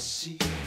see.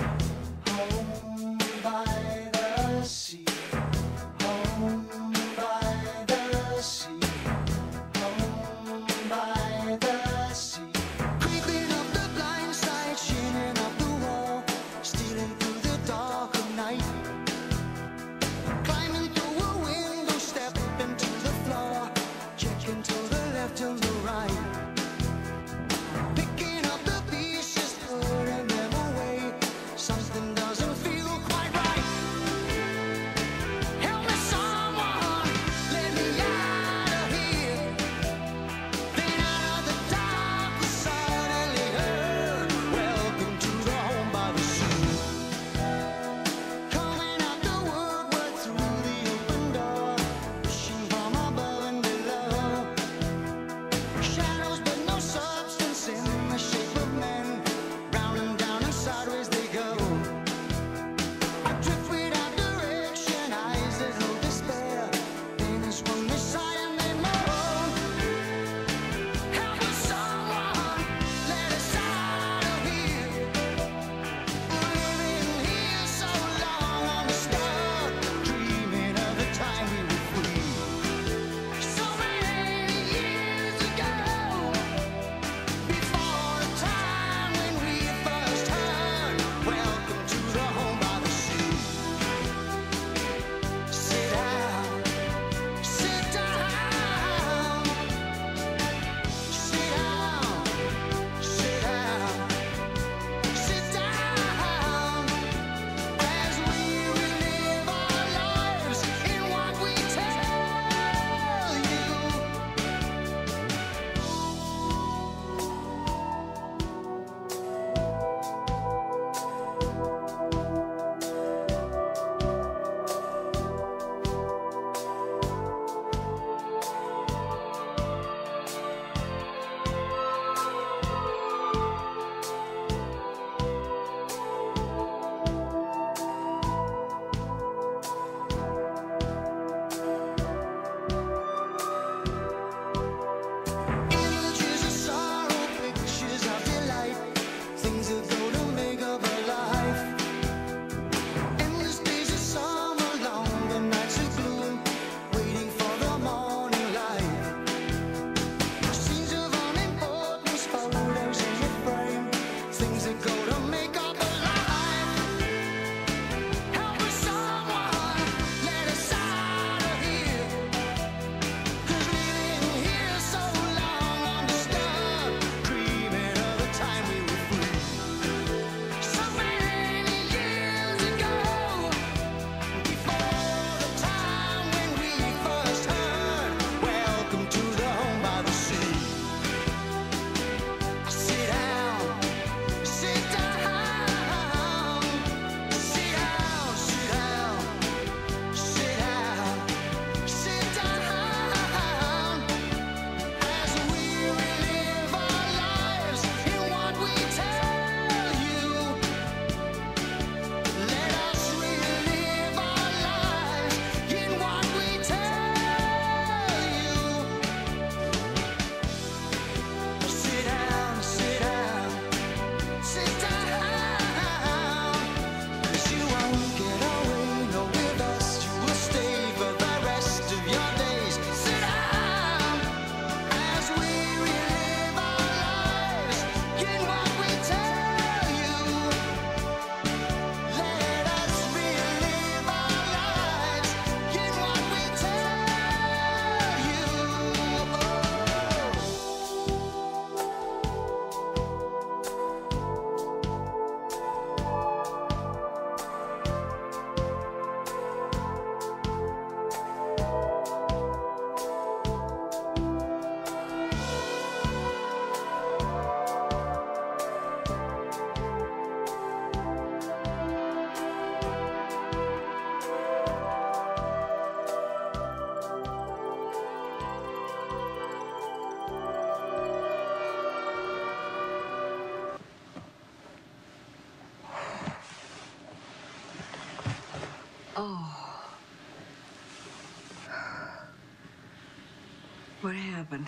What happened?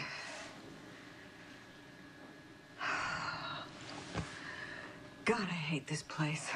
God, I hate this place.